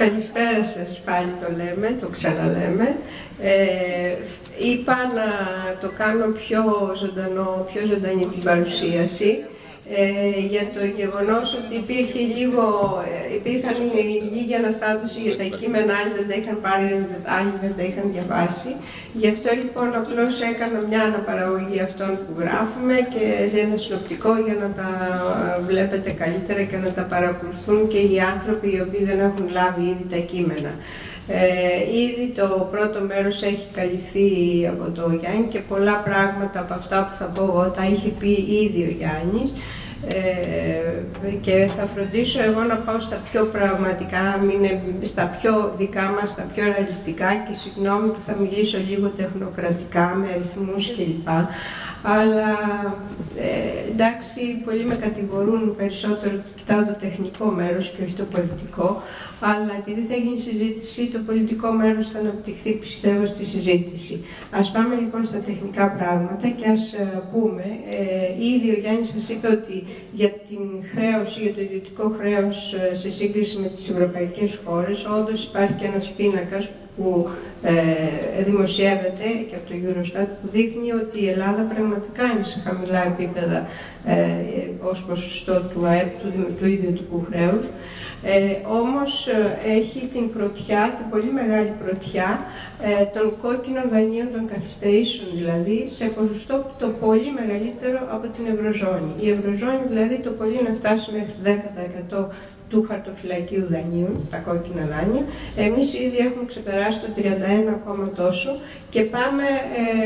Καλησπέρα σας πάλι το λέμε, το ξαναλέμε. Ε, είπα να το κάνω πιο ζωντανό, πιο ζωντανή την παρουσίαση ε, για το γεγονός ότι υπήρχε λίγο, ε, υπήρχαν λίγη αναστάτωση για τα κείμενα, άλλοι δεν τα είχαν πάρει, άλλοι δεν τα είχαν διαβάσει. Γι' αυτό λοιπόν απλώς έκανα μια αναπαραγωγή αυτών που γράφουμε και ένα συνοπτικό για να τα βλέπετε καλύτερα και να τα παρακολουθούν και οι άνθρωποι οι οποίοι δεν έχουν λάβει ήδη τα κείμενα. Ε, ήδη το πρώτο μέρος έχει καλυφθεί από το Γιάννη και πολλά πράγματα από αυτά που θα πω εγώ τα είχε πει ήδη ο Γιάννης. Ε, και θα φροντίσω εγώ να πάω στα πιο πραγματικά, στα πιο δικά μας, στα πιο ρεαλιστικά και συγγνώμη που θα μιλήσω λίγο τεχνοκρατικά με αριθμούς κλπ. Αλλά ε, εντάξει, πολλοί με κατηγορούν περισσότερο ότι κοιτάω το τεχνικό μέρος και όχι το πολιτικό, αλλά επειδή θα γίνει συζήτηση, το πολιτικό μέρος θα αναπτυχθεί, πιστεύω, στη συζήτηση. Ας πάμε λοιπόν στα τεχνικά πράγματα και ας ε, πούμε, ε, ήδη ο Γιάννης σας είπε ότι για την χρέωση, για το ιδιωτικό χρέος ε, σε σύγκριση με τις ευρωπαϊκές χώρες, όντως υπάρχει και ένας πίνακας που ε, δημοσιεύεται και από το Eurostat που δείχνει ότι η Ελλάδα πραγματικά είναι σε χαμηλά επίπεδα ε, ως ποσοστό του ΑΕΠ, του, του ιδιωτικού χρέους. Ε, όμως ε, έχει την πρωτιά, την πολύ μεγάλη πρωτιά ε, των κόκκινων δανείων των καθυστερήσεων δηλαδή σε ποσοστό το πολύ μεγαλύτερο από την Ευρωζώνη. Η Ευρωζώνη δηλαδή το πολύ να φτάσει μέχρι 10% του χαρτοφυλακίου δανείων, τα κόκκινα δάνεια. Εμείς ήδη έχουμε ξεπεράσει το 31 ακόμα τόσο και πάμε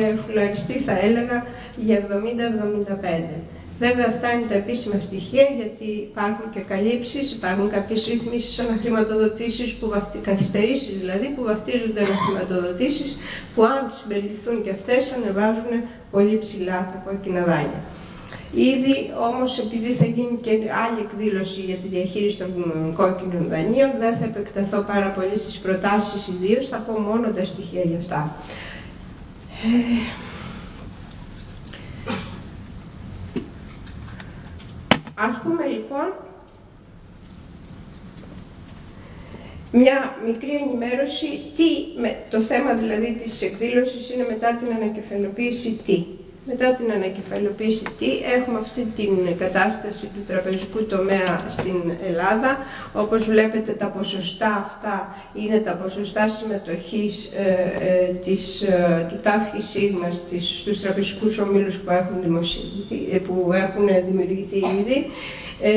ε, φουλαριστή θα έλεγα για 70-75. Βέβαια αυτά είναι τα επίσημα στοιχεία γιατί υπάρχουν και καλύψεις, υπάρχουν κάποιες ρυθμίσεις αναχρηματοδοτήσεις, που βαφτι... καθυστερήσεις δηλαδή που βαφτίζονται αναχρηματοδοτήσεις που αν συμπεριληφθούν και αυτές ανεβάζουν πολύ ψηλά τα κόκκινα δάνεια. Ήδη όμως επειδή θα γίνει και άλλη εκδήλωση για τη διαχείριση των κόκκινων δανείων δεν θα επεκταθώ πάρα πολύ στις προτάσεις ιδίως, θα πω μόνο τα στοιχεία για αυτά. Ε, Ας πούμε λοιπόν μια μικρή ενημέρωση τι, με, το θέμα δηλαδή της εκδήλωσης είναι μετά την ανακεφαλοποίηση τι; Μετά την ανακεφαλοποίηση τι έχουμε αυτή την κατάσταση του τραπεζικού τομέα στην Ελλάδα. Όπως βλέπετε τα ποσοστά αυτά είναι τα ποσοστά συμμετοχής ε, ε της, ε, του ΤΑΦΧΙ ΣΥΓΜΑ στους τραπεζικούς ομίλους που έχουν, ε, που έχουν δημιουργηθεί ήδη. Ε,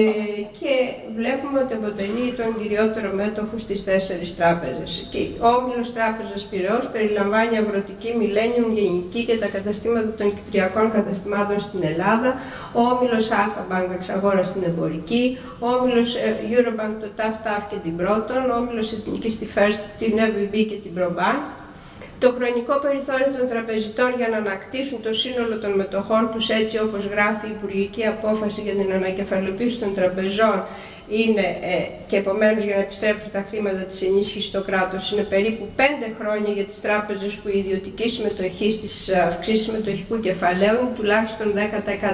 και βλέπουμε ότι αποτελεί τον κυριότερο μέτοχο στις τέσσερις τράπεζες. Και ο Όμιλος Τράπεζας Πυραιός περιλαμβάνει αγροτική, Millennium, γενική και τα καταστήματα των κυπριακών καταστημάτων στην Ελλάδα, ο Όμιλος Alpha Bank εξαγόρας στην εμπορική, ο Όμιλος ε, Eurobank το TAF TAF και την Πρώτον, ο Όμιλος Εθνικής τη First, την FBB και την ProBank, το χρονικό περιθώριο των τραπεζιτών για να ανακτήσουν το σύνολο των μετοχών τους έτσι όπως γράφει η Υπουργική Απόφαση για την ανακεφαλοποίηση των τραπεζών είναι ε, και επομένως για να επιστρέψουν τα χρήματα της ενίσχυσης στο κράτος είναι περίπου 5 χρόνια για τις τράπεζες που η ιδιωτική συμμετοχή στις αυξήσεις συμμετοχικού κεφαλαίου είναι τουλάχιστον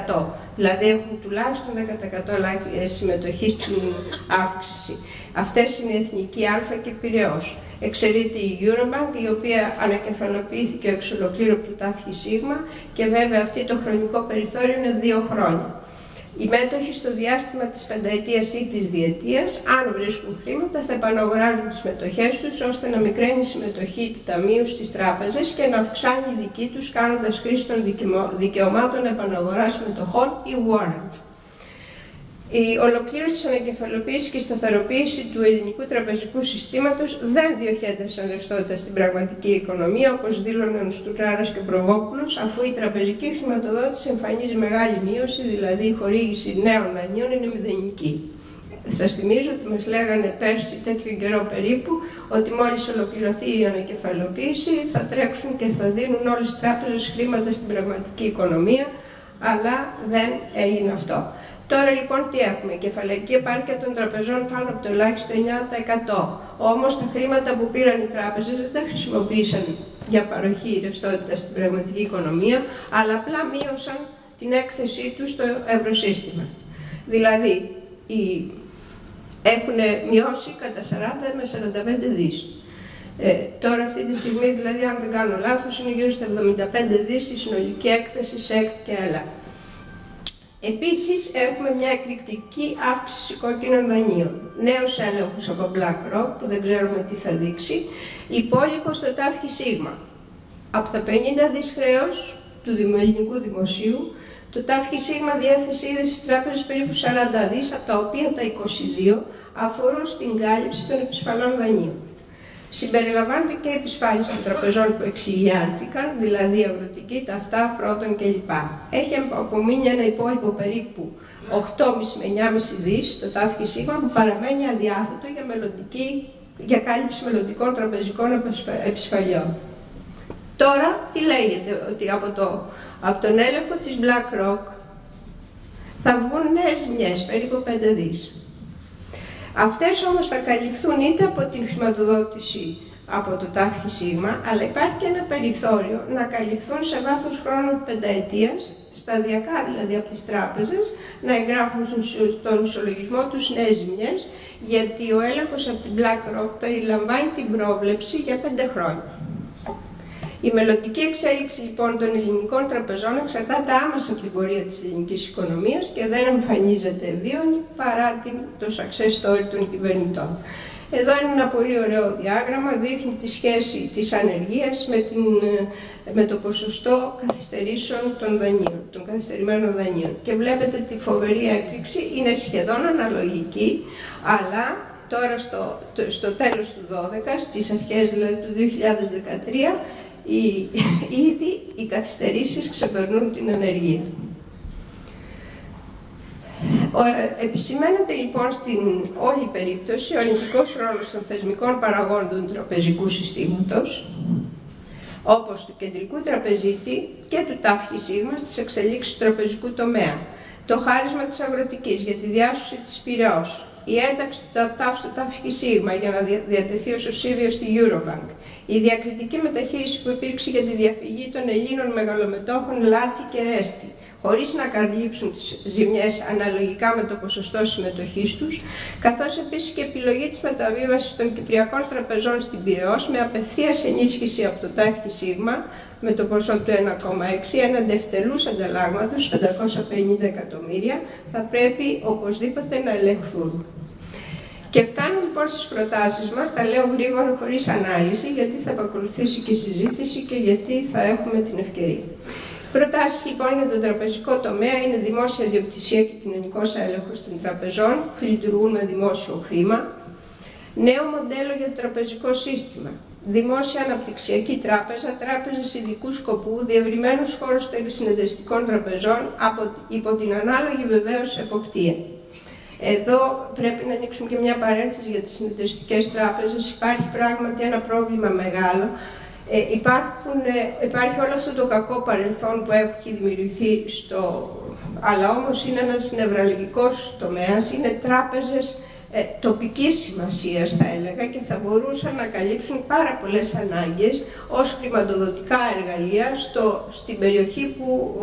10%. Δηλαδή έχουν τουλάχιστον 10% συμμετοχή στην αύξηση. Αυτές είναι η Εθνική Α και Πυραιός. Εξαιρείται η Eurobank, η οποία ανακεφαλοποιήθηκε εξ ολοκλήρου του ΤΑΦΧΙ ΣΥΓΜΑ και βέβαια αυτή το χρονικό περιθώριο είναι δύο χρόνια. Οι μέτοχοι στο διάστημα της πενταετίας ή της διετίας, αν βρίσκουν χρήματα, θα επαναγοράζουν τις μετοχές τους, ώστε να μικραίνει η συμμετοχή του Ταμείου στις τράπεζες και να αυξάνει η δική τους, κάνοντας χρήση των δικαιωμάτων επαναγοράς μετοχών ή warrants. Η ολοκλήρωση της ανακεφαλοποίησης και η σταθεροποίηση του ελληνικού τραπεζικού συστήματος δεν διοχέτευσαν ρευστότητα στην πραγματική οικονομία, όπως δήλωναν Στουράρας και Προβόπουλος, αφού η τραπεζική χρηματοδότηση εμφανίζει μεγάλη μείωση, δηλαδή η χορήγηση νέων δανείων είναι μηδενική. Σας θυμίζω ότι μας λέγανε πέρσι τέτοιο καιρό περίπου ότι μόλις ολοκληρωθεί η ανακεφαλοποίηση θα τρέξουν και θα δίνουν όλες τις τράπεζες χρήματα στην πραγματική οικονομία, αλλά δεν έγινε αυτό. Τώρα λοιπόν τι έχουμε, κεφαλαϊκή επάρκεια των τραπεζών πάνω από το ελάχιστο 9%. Όμως τα χρήματα που πήραν οι τράπεζες δεν χρησιμοποίησαν για παροχή ρευστότητα στην πραγματική οικονομία, αλλά απλά μείωσαν την έκθεσή τους στο ευρωσύστημα. Δηλαδή, η έχουν μειώσει κατά 40 με 45 δις. Ε, τώρα αυτή τη στιγμή, δηλαδή αν δεν κάνω λάθος, είναι γύρω στα 75 δις η συνολική έκθεση ΣΕΚΤ και ΕΛΑ. Επίσης έχουμε μια εκρηκτική αύξηση κόκκινων δανείων. Νέος έλεγχος από BlackRock που δεν ξέρουμε τι θα δείξει. Υπόλοιπο στο τάφχη σίγμα. Από τα 50 δις χρέος του ελληνικού δημοσίου, το τάφχη σίγμα διέθεσε ήδη στις τράπεζες περίπου 40 δις, από τα οποία τα 22 αφορούν στην κάλυψη των επισφαλών δανείων. Συμπεριλαμβάνονται και επισφάλιση των τραπεζών που εξηγιάνθηκαν, δηλαδή αγροτική, ταυτά, πρώτων κλπ. Έχει απομείνει ένα υπόλοιπο περίπου 8,5 με 9,5 δις το τάφχη σίγμα που παραμένει αδιάθετο για, μελλοντική, για κάλυψη μελλοντικών τραπεζικών επισφαλιών. Τώρα τι λέγεται, ότι από, το, από τον έλεγχο της BlackRock θα βγουν νέες ζημιές, περίπου 5 δις. Αυτές όμως θα καλυφθούν είτε από την χρηματοδότηση από το ΤΑΦΧΙ ΣΥΓΜΑ, αλλά υπάρχει και ένα περιθώριο να καλυφθούν σε βάθος χρόνου πενταετίας, σταδιακά δηλαδή από τις τράπεζες, να εγγράφουν στον ισολογισμό τους νέες ζημιές, γιατί ο έλεγχος από την BlackRock περιλαμβάνει την πρόβλεψη για πέντε χρόνια. Η μελλοντική εξέλιξη λοιπόν των ελληνικών τραπεζών εξαρτάται άμεσα από την πορεία της ελληνικής οικονομίας και δεν εμφανίζεται βίωνη παρά την, το success story των κυβερνητών. Εδώ είναι ένα πολύ ωραίο διάγραμμα, δείχνει τη σχέση της ανεργίας με, την, με το ποσοστό καθυστερήσεων των δανείων, των καθυστερημένων δανείων. Και βλέπετε τη φοβερή έκρηξη, είναι σχεδόν αναλογική, αλλά τώρα στο, στο τέλος του 12, στις αρχές δηλαδή του 2013, οι, ήδη οι καθυστερήσεις ξεπερνούν την ανεργία. Επισημαίνεται λοιπόν στην όλη περίπτωση ο αρνητικός ρόλος των θεσμικών παραγόντων του τραπεζικού συστήματος, όπως του κεντρικού τραπεζίτη και του τάφχη σίγμα στις εξελίξεις του τραπεζικού τομέα, το χάρισμα της αγροτικής για τη διάσωση της Πυραιός, η ένταξη του ΤΑΦ στο ΤΑΦ Σίγμα για να διατεθεί ως οσίβιο στη Eurobank, η διακριτική μεταχείριση που υπήρξε για τη διαφυγή των Ελλήνων μεγαλομετόχων Λάτσι και Ρέστη, χωρίς να καλύψουν τις ζημιές αναλογικά με το ποσοστό συμμετοχής τους, καθώς επίσης και επιλογή της μεταβίβασης των Κυπριακών τραπεζών στην Πυραιός με απευθείας ενίσχυση από το ΤΑΦ Σίγμα, με το ποσό του 1,6 έναντι ευτελούς ανταλλάγματος 550 εκατομμύρια θα πρέπει οπωσδήποτε να ελεγχθούν. Και φτάνω λοιπόν στις προτάσεις μας, τα λέω γρήγορα χωρίς ανάλυση, γιατί θα επακολουθήσει και συζήτηση και γιατί θα έχουμε την ευκαιρία. Προτάσεις λοιπόν για τον τραπεζικό τομέα είναι δημόσια διοκτησία και κοινωνικός έλεγχος των τραπεζών που λειτουργούν με δημόσιο χρήμα. Νέο μοντέλο για το τραπεζικό σύστημα. Δημόσια Αναπτυξιακή Τράπεζα, τράπεζες ειδικού σκοπού, διευρυμένους χώρους συνεδριστικών τραπεζών από, υπό την ανάλογη βεβαίως εποπτεία. Εδώ πρέπει να ανοίξουμε και μια παρένθεση για τις συνεταιριστικές τράπεζες. Υπάρχει πράγματι ένα πρόβλημα μεγάλο. Ε, υπάρχουν, ε, υπάρχει όλο αυτό το κακό παρελθόν που έχει δημιουργηθεί στο... αλλά όμως είναι ένας νευραλγικός τομέας, είναι τράπεζες ε, τοπικής σημασίας θα έλεγα και θα μπορούσαν να καλύψουν πάρα πολλές ανάγκες ως χρηματοδοτικά εργαλεία στο, στην περιοχή που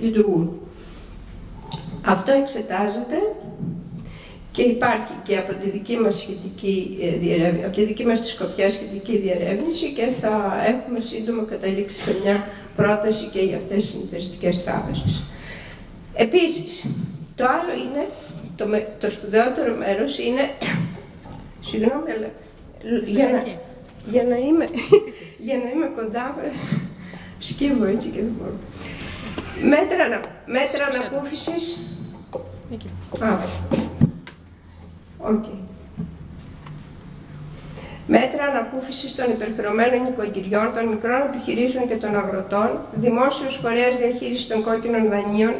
λειτουργούν. Αυτό εξετάζεται και υπάρχει και από τη δική μας, σχετική, ε, από τη δική μας τη σκοπιά σχετική διερεύνηση και θα έχουμε σύντομα καταλήξει σε μια πρόταση και για αυτές τις συνεταιριστικές τράπεζες. Επίσης, το άλλο είναι, το, το σπουδαιότερο μέρος είναι, συγγνώμη, αλλά για να, για να, είμαι, για να είμαι κοντά, σκύβω έτσι και δεν μπορώ. Μέτρα, μέτρα ανακούφισης. Α, Okay. Μέτρα ανακούφισης των υπερφερομένων νοικοκυριών, των μικρών επιχειρήσεων και των αγροτών, δημόσιος φορέας διαχείρισης των κόκκινων δανείων,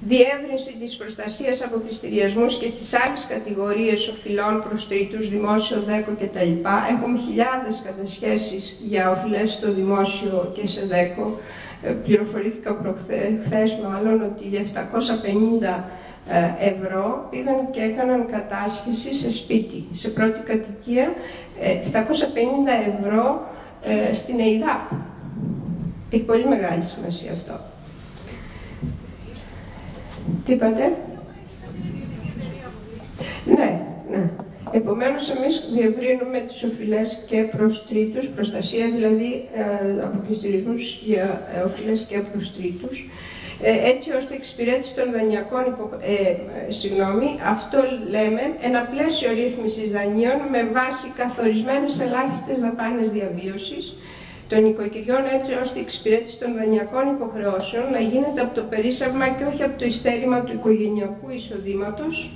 διεύρυνση της προστασίας από πληστηριασμούς και στις άλλες κατηγορίες οφειλών προς τρίτους, δημόσιο, δέκο κτλ. Έχουμε χιλιάδες κατασχέσεις για οφειλές στο δημόσιο και σε δέκο. Ε, πληροφορήθηκα προχθές μάλλον ότι για 750 ε, ευρώ πήγαν και έκαναν κατάσχεση σε σπίτι, σε πρώτη κατοικία, 750 ε, ευρώ ε, στην ΕΙΔΑ. Έχει πολύ μεγάλη σημασία αυτό. Τι είπατε; Ναι, ναι. Επομένως, εμείς διευρύνουμε τις οφειλές και προς τρίτους, προστασία δηλαδή ε, αποκλειστηρισμούς για ε, οφειλές και προς τρίτους, ε, έτσι ώστε εξυπηρέτηση των δανειακών υπο... ε, συγγνώμη, αυτό λέμε ένα πλαίσιο ρύθμισης δανείων με βάση καθορισμένες ελάχιστες δαπάνες διαβίωσης των οικοκυριών έτσι ώστε η εξυπηρέτηση των δανειακών υποχρεώσεων να γίνεται από το περίσσευμα και όχι από το ειστέρημα του οικογενειακού εισοδήματος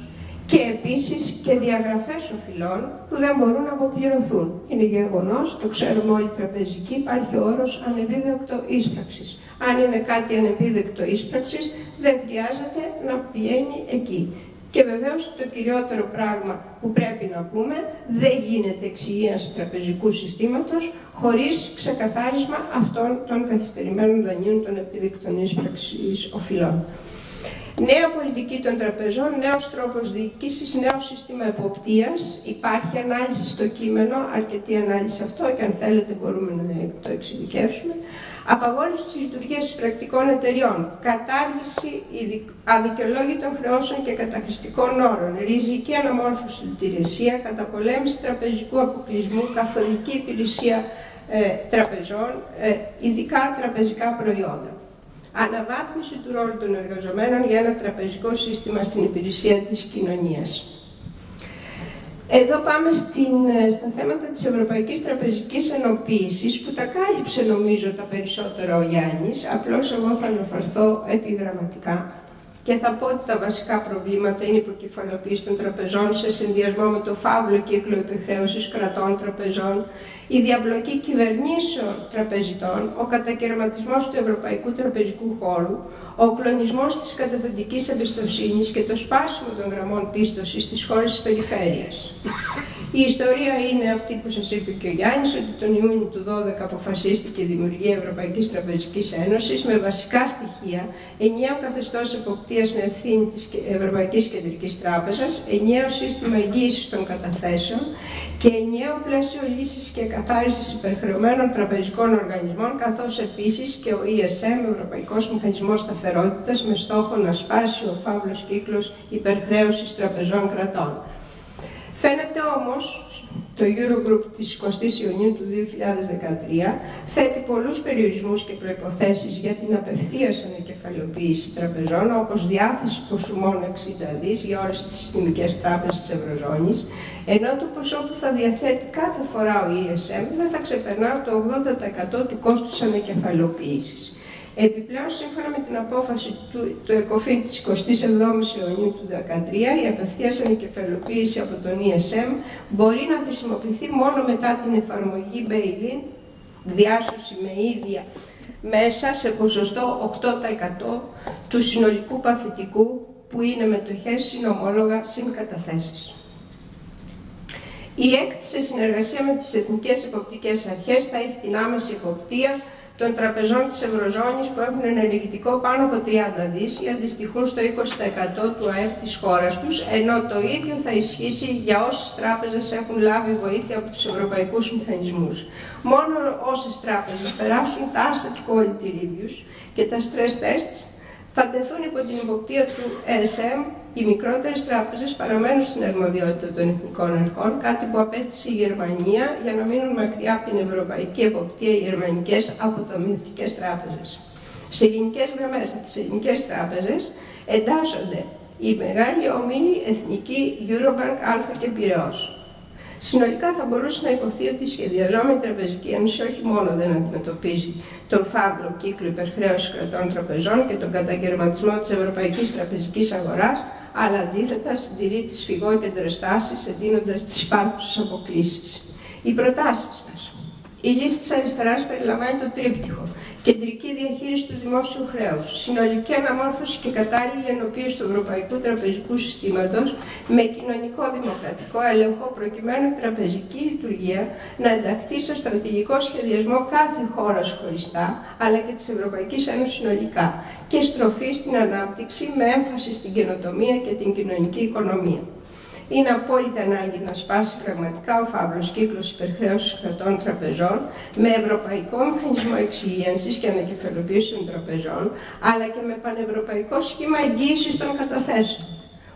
και επίσης και διαγραφές οφειλών που δεν μπορούν να αποπληρωθούν. Είναι γεγονός, το ξέρουμε όλοι οι τραπεζικοί, υπάρχει ο όρος ανεπίδεκτο ίσπραξης. Αν είναι κάτι ανεπίδεκτο ίσπραξης, δεν χρειάζεται να πηγαίνει εκεί. Και βεβαίως το κυριότερο πράγμα που πρέπει να πούμε, δεν γίνεται εξυγίανση τραπεζικού συστήματος χωρίς ξεκαθάρισμα αυτών των καθυστερημένων δανείων των επίδεικτων ίσπραξης οφειλών. Νέα πολιτική των τραπεζών, νέος τρόπος διοίκησης, νέο σύστημα εποπτείας. Υπάρχει ανάλυση στο κείμενο, αρκετή ανάλυση αυτό και αν θέλετε μπορούμε να το εξειδικεύσουμε. Απαγόρευση της λειτουργίας πρακτικών εταιριών, κατάργηση αδικαιολόγητων χρεώσεων και καταχρηστικών όρων, ριζική αναμόρφωση του υπηρεσία, καταπολέμηση τραπεζικού αποκλεισμού, καθολική υπηρεσία ε, τραπεζών, ε, ειδικά τραπεζικά προϊόντα αναβάθμιση του ρόλου των εργαζομένων για ένα τραπεζικό σύστημα στην υπηρεσία της κοινωνίας. Εδώ πάμε στην, στα θέματα της Ευρωπαϊκής Τραπεζικής Ενοποίησης που τα κάλυψε νομίζω τα περισσότερα ο Γιάννης, απλώς εγώ θα αναφερθώ επιγραμματικά και θα πω ότι τα βασικά προβλήματα είναι η υποκεφαλοποίηση των τραπεζών σε συνδυασμό με το φαύλο κύκλο επιχρέωσης κρατών τραπεζών, η διαπλοκή κυβερνήσεων τραπεζιτών, ο κατακαιρματισμός του ευρωπαϊκού τραπεζικού χώρου, ο κλονισμός της καταθετικής εμπιστοσύνης και το σπάσιμο των γραμμών πίστοσης στις χώρες της περιφέρειας. Η ιστορία είναι αυτή που σας είπε και ο Γιάννης, ότι τον Ιούνιο του 2012 αποφασίστηκε η δημιουργία Ευρωπαϊκής Τραπεζικής Ένωσης με βασικά στοιχεία, ενιαίο καθεστώς εποπτείας με ευθύνη της Ευρωπαϊκής Κεντρικής Τράπεζας, ενιαίο σύστημα εγγύησης των καταθέσεων και ενιαίο πλαίσιο λύσης και καθάρισης υπερχρεωμένων τραπεζικών οργανισμών, καθώς επίσης και ο ESM, Ευρωπαϊκός Μηχανισμός Σταθερότητας, με στόχο να σπάσει ο φαύλος κύκλος υπερχρέωσης τραπεζών κρατών. Φαίνεται όμως το Eurogroup της 20 Ιουνίου του 2013 θέτει πολλούς περιορισμούς και προϋποθέσεις για την απευθείας ανακεφαλαιοποίηση τραπεζών, όπως διάθεση ποσού μόνο 60 δις για όλες τις συστημικές τράπεζες της Ευρωζώνης, ενώ το ποσό που θα διαθέτει κάθε φορά ο ESM δεν θα ξεπερνά το 80% του κόστους ανακεφαλαιοποίησης. Επιπλέον, σύμφωνα με την απόφαση του, του ΕΚΟΦΗΝ της 27ης Ιουνίου του 2013, η απευθείας ανεκεφαλοποίηση από τον ESM μπορεί να χρησιμοποιηθεί μόνο μετά την εφαρμογή Bail-in, διάσωση με ίδια μέσα σε ποσοστό 8% του συνολικού παθητικού που είναι μετοχές συνομόλογα συν καταθέσεις. Η ΕΚΤ σε συνεργασία με τις Εθνικές Εποπτικές Αρχές θα έχει την άμεση εποπτεία των τραπεζών της Ευρωζώνης που έχουν ενεργητικό πάνω από 30 δις ή αντιστοιχούν στο 20% του ΑΕΠ της χώρας τους, ενώ το ίδιο θα ισχύσει για όσες τράπεζες έχουν λάβει βοήθεια από τους ευρωπαϊκούς μηχανισμούς. Μόνο όσες τράπεζες περάσουν τα asset quality reviews και τα stress tests θα τεθούν υπό την υποπτία του ESM οι μικρότερες τράπεζες παραμένουν στην αρμοδιότητα των εθνικών αρχών, κάτι που απέστησε η Γερμανία για να μείνουν μακριά από την ευρωπαϊκή εποπτεία οι γερμανικές αποταμιευτικές τράπεζες. Σε γενικές γραμμές από τις ελληνικέ τράπεζες εντάσσονται η μεγάλη ομίλη εθνική Eurobank Α και Πυραιός. Συνολικά θα μπορούσε να υποθεί ότι η σχεδιαζόμενη τραπεζική ένωση όχι μόνο δεν αντιμετωπίζει τον φαύλο κύκλο υπερχρέωσης κρατών τραπεζών και τον καταγερματισμό της ευρωπαϊκής τραπεζικής αγοράς, αλλά αντίθετα συντηρεί τις φυγόκεντρες τάσεις, εντείνοντας τις υπάρχουσε αποκλήσει. Οι προτάσεις μας. Η λύση της αριστεράς περιλαμβάνει το τρίπτυχο κεντρική διαχείριση του δημόσιου χρέους, συνολική αναμόρφωση και κατάλληλη ενοποίηση του ευρωπαϊκού τραπεζικού συστήματος με κοινωνικό δημοκρατικό έλεγχο προκειμένου η τραπεζική λειτουργία να ενταχθεί στο στρατηγικό σχεδιασμό κάθε χώρας χωριστά, αλλά και της Ευρωπαϊκής Ένωσης συνολικά και στροφή στην ανάπτυξη με έμφαση στην καινοτομία και την κοινωνική οικονομία. Είναι απόλυτα ανάγκη να σπάσει πραγματικά ο φαύλος κύκλος υπερχρέωσης κρατών τραπεζών με ευρωπαϊκό μηχανισμό εξυγίανσης και ανακεφαλοποίηση των τραπεζών, αλλά και με πανευρωπαϊκό σχήμα εγγύησης των καταθέσεων.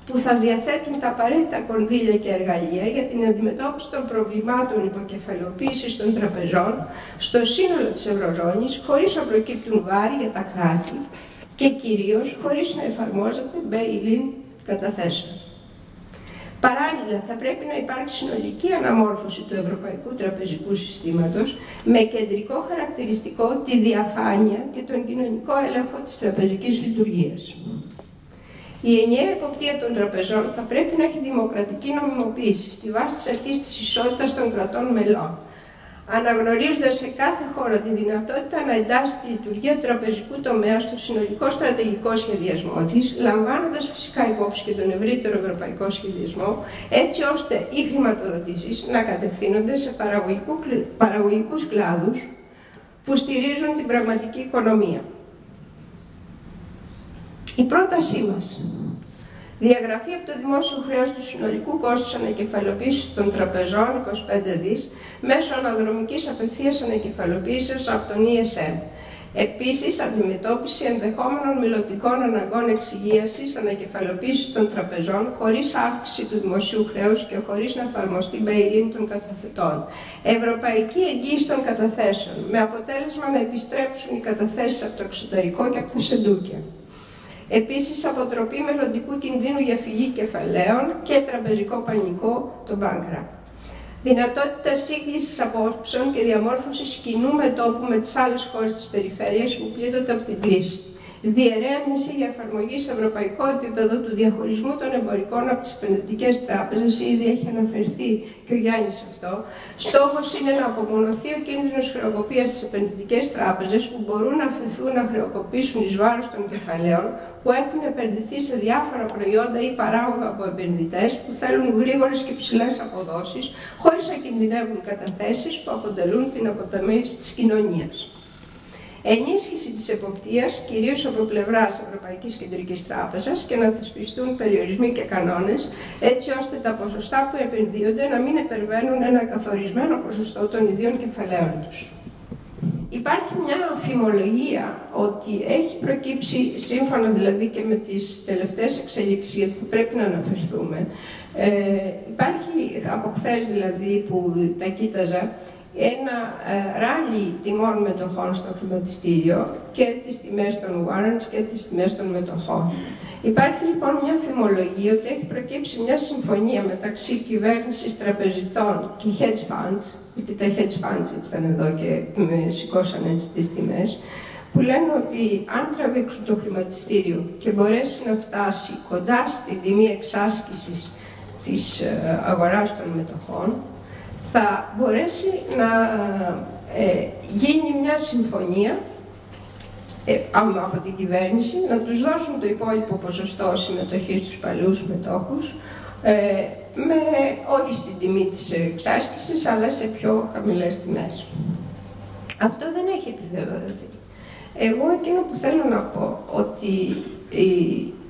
που θα διαθέτουν τα απαραίτητα κονδύλια και εργαλεία για την αντιμετώπιση των προβλημάτων υποκεφαλαιοποίησης των τραπεζών στο σύνολο της Ευρωζώνης, χωρίς να προκύπτουν βάρη για τα κράτη και κυρίως χωρίς να εφαρμόζεται bail-in καταθέσεων. Παράλληλα, θα πρέπει να υπάρξει συνολική αναμόρφωση του ευρωπαϊκού τραπεζικού συστήματος με κεντρικό χαρακτηριστικό τη διαφάνεια και τον κοινωνικό έλεγχο της τραπεζικής λειτουργίας. Η ενιαία εποπτεία των τραπεζών θα πρέπει να έχει δημοκρατική νομιμοποίηση στη βάση της αρχής της ισότητας των κρατών μελών, αναγνωρίζοντας σε κάθε χώρα τη δυνατότητα να εντάσσει τη λειτουργία του τραπεζικού τομέα στο συνολικό στρατηγικό σχεδιασμό της, λαμβάνοντας φυσικά υπόψη και τον ευρύτερο ευρωπαϊκό σχεδιασμό, έτσι ώστε οι χρηματοδοτήσεις να κατευθύνονται σε παραγωγικούς κλάδους που στηρίζουν την πραγματική οικονομία. Η πρότασή μας διαγραφή από το δημόσιο χρέος του συνολικού κόστους ανακεφαλοποίησης των τραπεζών 25 δις μέσω αναδρομικής απευθείας ανακεφαλοποίησης από τον ESM. Επίσης, αντιμετώπιση ενδεχόμενων μελλοντικών αναγκών εξυγίασης ανακεφαλοποίησης των τραπεζών χωρίς αύξηση του δημοσίου χρέους και χωρίς να εφαρμοστεί bail των καταθετών. Ευρωπαϊκή εγγύηση των καταθέσεων, με αποτέλεσμα να επιστρέψουν οι καταθέσεις από το εξωτερικό και από τα σεντούκια. Επίσης, αποτροπή μελλοντικού κινδύνου για φυγή κεφαλαίων και τραπεζικό πανικό, το Bankra. Δυνατότητα σύγκλησης απόψεων και διαμόρφωσης κοινού μετόπου με τις άλλες χώρες της περιφέρειας που πλήττονται από την κρίση διερεύνηση για εφαρμογή σε ευρωπαϊκό επίπεδο του διαχωρισμού των εμπορικών από τις επενδυτικές τράπεζες, ήδη έχει αναφερθεί και ο Γιάννης αυτό. Στόχος είναι να απομονωθεί ο κίνδυνος χρεοκοπίας στις επενδυτικές τράπεζες που μπορούν να αφαιθούν να χρεοκοπήσουν εις βάρος των κεφαλαίων που έχουν επενδυθεί σε διάφορα προϊόντα ή παράγωγα από επενδυτές που θέλουν γρήγορες και ψηλές αποδόσεις, χωρίς να κινδυνεύουν καταθέσεις που αποτελούν την αποταμίευση της κοινωνίας. Ενίσχυση της εποπτείας, κυρίως από πλευράς Ευρωπαϊκής Κεντρικής Τράπεζας και να θεσπιστούν περιορισμοί και κανόνες, έτσι ώστε τα ποσοστά που επενδύονται να μην επερβαίνουν ένα καθορισμένο ποσοστό των ιδίων κεφαλαίων τους. Υπάρχει μια αμφιμολογία ότι έχει προκύψει, σύμφωνα δηλαδή και με τις τελευταίες εξελίξεις, γιατί θα πρέπει να αναφερθούμε, ε, υπάρχει από χθες δηλαδή που τα κοίταζα, ένα ε, ράλι τιμών μετοχών στο χρηματιστήριο και τις τιμές των warrants και τις τιμές των μετοχών. Υπάρχει λοιπόν μια φημολογία ότι έχει προκύψει μια συμφωνία μεταξύ κυβέρνησης τραπεζιτών και hedge funds, γιατί τα hedge funds ήρθαν εδώ και με σηκώσαν έτσι τις τιμές, που λένε ότι αν τραβήξουν το χρηματιστήριο και μπορέσει να φτάσει κοντά στην τιμή εξάσκησης της ε, αγοράς των μετοχών, θα μπορέσει να ε, γίνει μια συμφωνία ε, από την κυβέρνηση, να τους δώσουν το υπόλοιπο ποσοστό συμμετοχής στους παλιούς μετόχους, ε, με, όχι στην τιμή της εξάσκησης, αλλά σε πιο χαμηλές τιμές. Αυτό δεν έχει επιβεβαιωθεί. Εγώ εκείνο που θέλω να πω, ότι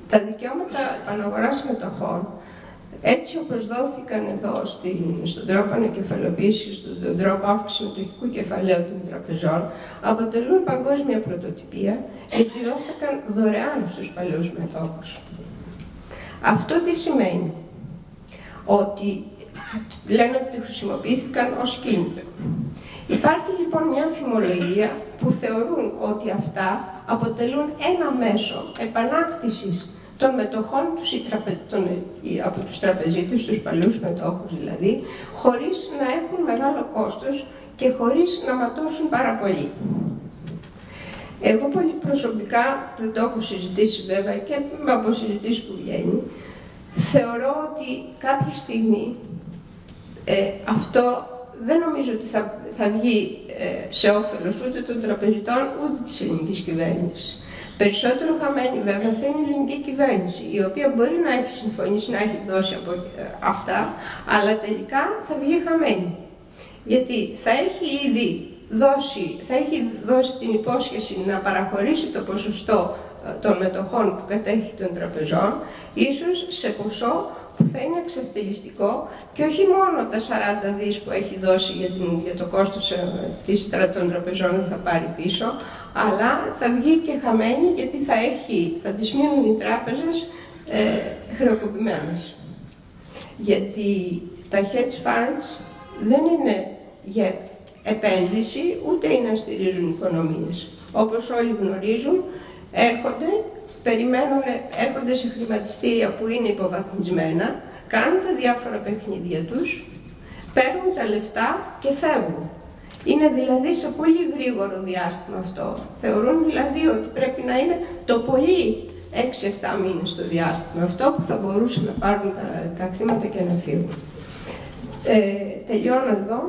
τα δικαιώματα αναγοράς μετοχών έτσι όπως δόθηκαν εδώ στην, στον τρόπο ανακεφαλοποίησης, στον τρόπο αύξηση μετοχικού κεφαλαίου των τραπεζών, αποτελούν παγκόσμια πρωτοτυπία γιατί δόθηκαν δωρεάν στους παλαιούς μετόχους. Αυτό τι σημαίνει; Ότι λένε ότι χρησιμοποιήθηκαν ως κίνητρο. Υπάρχει λοιπόν μια αμφιμολογία που θεωρούν ότι αυτά αποτελούν ένα μέσο επανάκτησης των μετοχών τους από τους τραπεζίτες, τους παλιούς μετόχους δηλαδή, χωρίς να έχουν μεγάλο κόστος και χωρίς να ματώσουν πάρα πολύ. Εγώ πολύ προσωπικά, δεν το έχω συζητήσει βέβαια και από συζητήσει που βγαίνει, θεωρώ ότι κάποια στιγμή ε, αυτό δεν νομίζω ότι θα, θα βγει ε, σε όφελος ούτε των τραπεζιτών ούτε της ελληνικής κυβέρνησης. Περισσότερο χαμένη βέβαια θα είναι η ελληνική κυβέρνηση, η οποία μπορεί να έχει συμφωνήσει, να έχει δώσει από ε, αυτά, αλλά τελικά θα βγει χαμένη. Γιατί θα έχει ήδη δώσει, θα έχει δώσει την υπόσχεση να παραχωρήσει το ποσοστό ε, των μετοχών που κατέχει των τραπεζών, ίσως σε ποσό που θα είναι εξευτελιστικό και όχι μόνο τα 40 δις που έχει δώσει για, την, για το κόστος ε, της των τραπεζών θα πάρει πίσω, αλλά θα βγει και χαμένη γιατί θα, έχει, θα τις μείνουν οι τράπεζες ε, χρεοκοπημένες. Γιατί τα hedge funds δεν είναι για επένδυση, ούτε είναι να στηρίζουν οικονομίες. Όπως όλοι γνωρίζουν, έρχονται, περιμένουν, έρχονται σε χρηματιστήρια που είναι υποβαθμισμένα, κάνουν τα διάφορα παιχνίδια τους, παίρνουν τα λεφτά και φεύγουν. Είναι δηλαδή σε πολύ γρήγορο διάστημα αυτό. Θεωρούν δηλαδή ότι πρέπει να είναι το πολύ 6-7 μήνες το διάστημα αυτό που θα μπορούσαν να πάρουν τα, τα χρήματα και να φύγουν. Ε, τελειώνω εδώ.